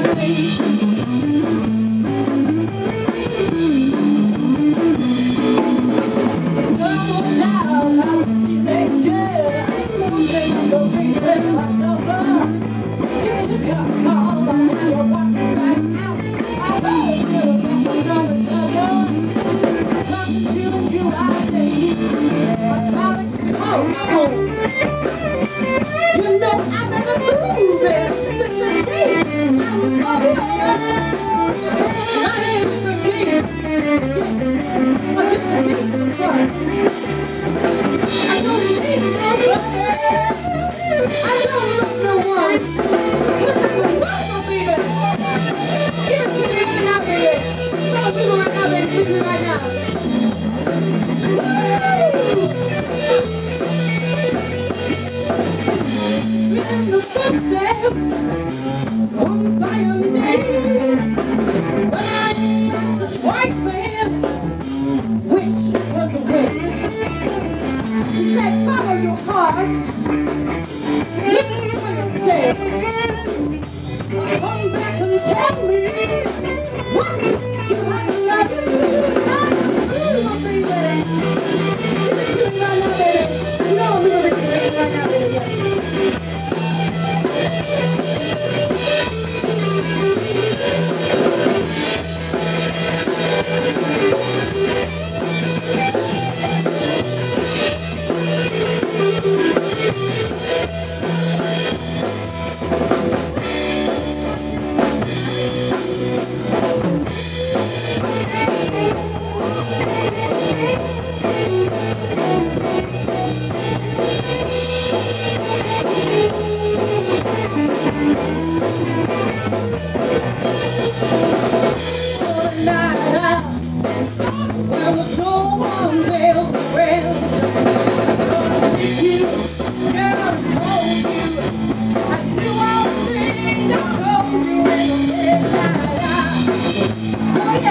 I'll Thank you.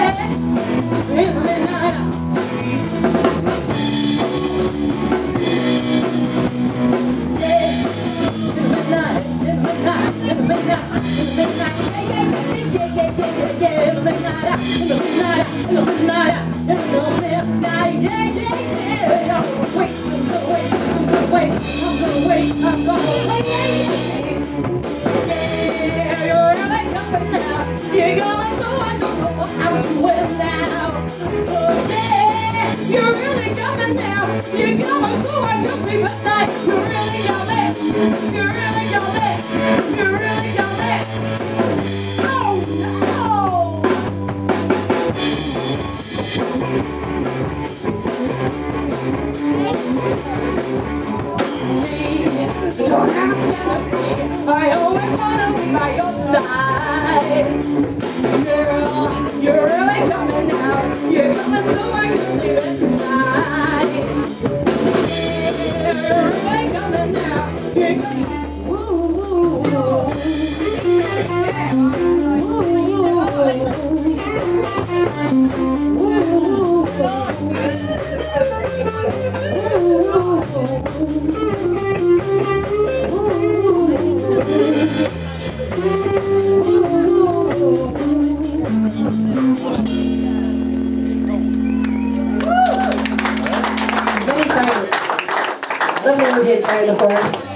Amen. Amen. Now. You're now. You're coming. Ooh, ooh, Many thanks.